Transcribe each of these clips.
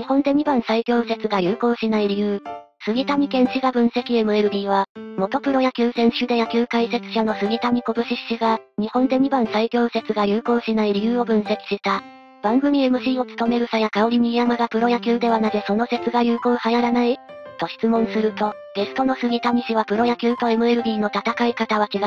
日本で2番最強説が有効しない理由。杉谷健氏が分析 MLB は、元プロ野球選手で野球解説者の杉谷拳氏が、日本で2番最強説が有効しない理由を分析した。番組 MC を務めるさや香り新山がプロ野球ではなぜその説が有効流行らない？と質問すると、ゲストの杉谷氏はプロ野球と MLB の戦い方は違う。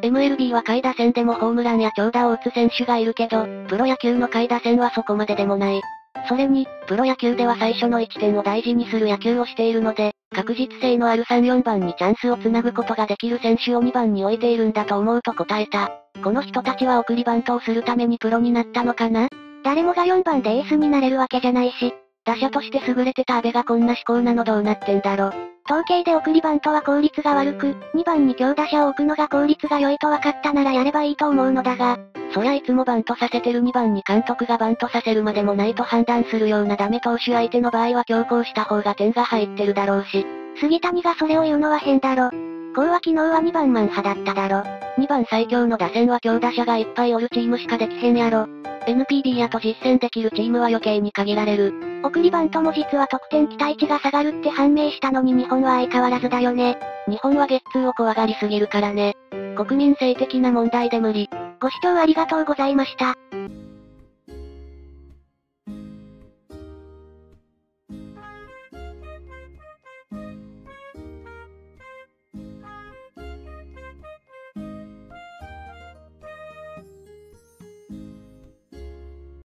MLB は下位打線でもホームランや長打を打つ選手がいるけど、プロ野球の下位打線はそこまででもない。それに、プロ野球では最初の1点を大事にする野球をしているので、確実性のある3-4番にチャンスをつなぐことができる選手を2番に置いているんだと思うと答えた。この人たちは送りバントをするためにプロになったのかな？誰もが4番でエースになれるわけじゃないし、打者として優れてた阿部がこんな思考なのどうなってんだろ。統計で送りバントは効率が悪く、2番に強打者を置くのが効率が良いと分かったならやればいいと思うのだが、そりゃいつもバントさせてる2番に監督がバントさせるまでもないと判断するようなダメ投手相手の場合は強行した方が点が入ってるだろうし。杉谷がそれを言うのは変だろ。こうは昨日は2番マン派だっただろ。2番最強の打線は強打者がいっぱいおるチームしかできへんやろ。NPB やと実践できるチームは余計に限られる。送りバントも実は得点期待値が下がるって判明したのに日本は相変わらずだよね。日本はゲッツーを怖がりすぎるからね。国民性的な問題で無理。ご視聴ありがとうございました。